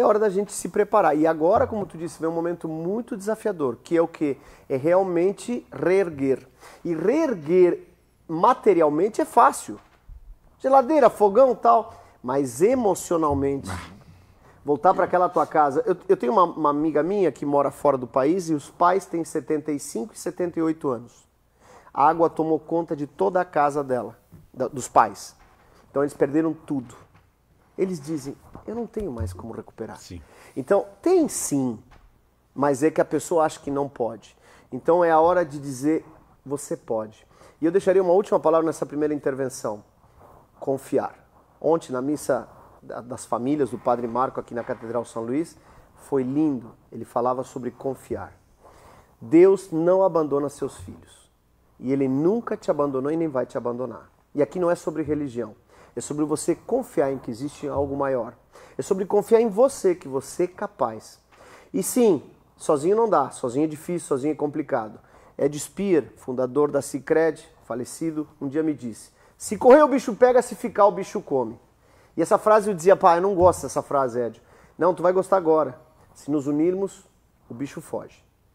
é hora da gente se preparar. E agora, como tu disse, vem um momento muito desafiador, que é o que? É realmente reerguer. E reerguer materialmente é fácil. Geladeira, fogão tal. Mas emocionalmente, voltar para aquela tua casa. Eu, eu tenho uma, uma amiga minha que mora fora do país e os pais têm 75 e 78 anos. A água tomou conta de toda a casa dela, da- dos pais. Então eles perderam tudo. Eles dizem: eu não tenho mais como recuperar. Sim. Então, tem sim, mas é que a pessoa acha que não pode. Então é a hora de dizer: você pode. E eu deixaria uma última palavra nessa primeira intervenção: confiar. Ontem, na missa da- das famílias do Padre Marco aqui na Catedral São Luís, foi lindo. Ele falava sobre confiar. Deus não abandona seus filhos. E Ele nunca te abandonou e nem vai te abandonar. E aqui não é sobre religião. É sobre você confiar em que existe algo maior. É sobre confiar em você, que você é capaz. E sim, sozinho não dá. Sozinho é difícil, sozinho é complicado. Ed Spear, fundador da Cicred, falecido, um dia me disse: Se correr o bicho pega, se ficar o bicho come. E essa frase eu dizia, pai, eu não gosto dessa frase, Ed. Não, tu vai gostar agora. Se nos unirmos, o bicho foge.